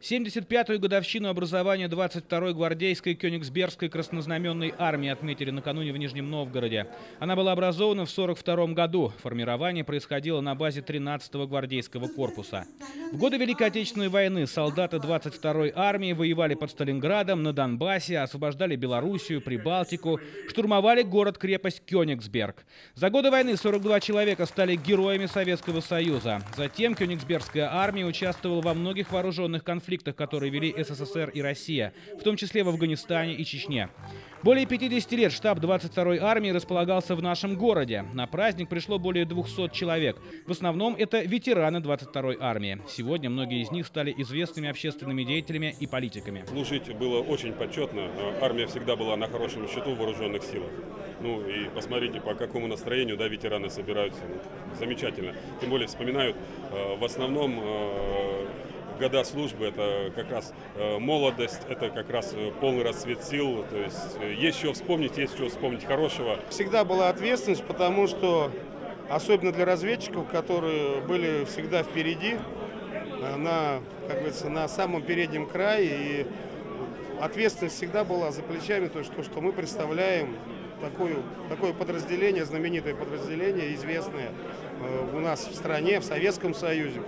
75-ю годовщину образования 22-й гвардейской Кёнигсбергской краснознаменной армии отметили накануне в Нижнем Новгороде. Она была образована в 42 году. Формирование происходило на базе 13-го гвардейского корпуса. В годы Великой Отечественной войны солдаты 22-й армии воевали под Сталинградом, на Донбассе, освобождали Белоруссию, Прибалтику, штурмовали город-крепость Кёнигсберг. За годы войны 42 человека стали героями Советского Союза. Затем Кёнигсбергская армия участвовала во многих вооруженных конфликтах конфликтах, которые вели СССР и Россия, в том числе в Афганистане и Чечне. Более 50 лет штаб 22-й армии располагался в нашем городе. На праздник пришло более 200 человек. В основном это ветераны 22-й армии. Сегодня многие из них стали известными общественными деятелями и политиками. Служить было очень почетно. Армия всегда была на хорошем счету в вооруженных силах. Ну и посмотрите, по какому настроению да, ветераны собираются. Замечательно. Тем более вспоминают э, в основном э, года службы, это как раз э, молодость, это как раз э, полный расцвет сил, то есть э, есть что вспомнить, есть что вспомнить хорошего. Всегда была ответственность, потому что, особенно для разведчиков, которые были всегда впереди, на, как говорится, на самом переднем крае, и ответственность всегда была за плечами, то, что, что мы представляем такое, такое подразделение, знаменитое подразделение, известное у нас в стране, в Советском Союзе.